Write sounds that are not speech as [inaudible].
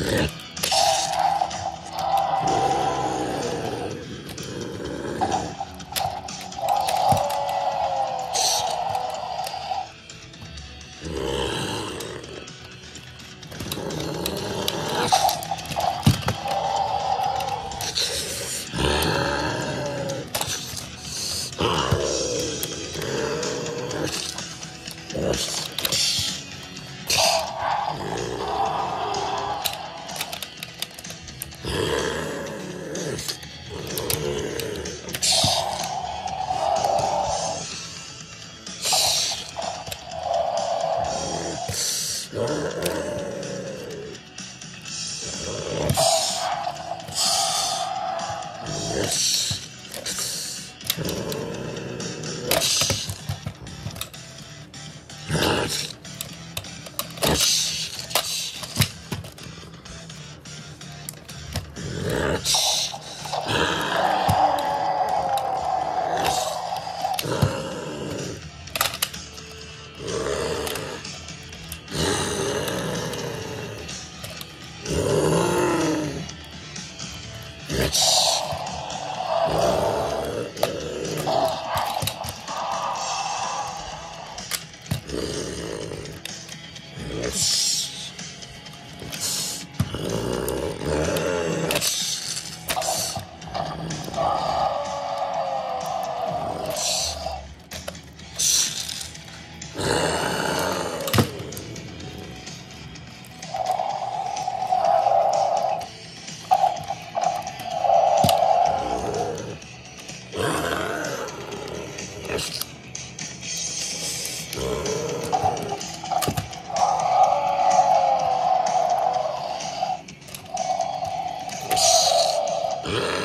Yeah. Mm-hmm. Ugh. Ugh. [laughs]